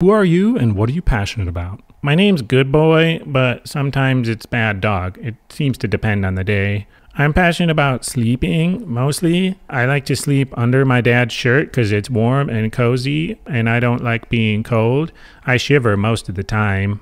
Who are you and what are you passionate about? My name's Good Boy, but sometimes it's Bad Dog. It seems to depend on the day. I'm passionate about sleeping mostly. I like to sleep under my dad's shirt because it's warm and cozy, and I don't like being cold. I shiver most of the time.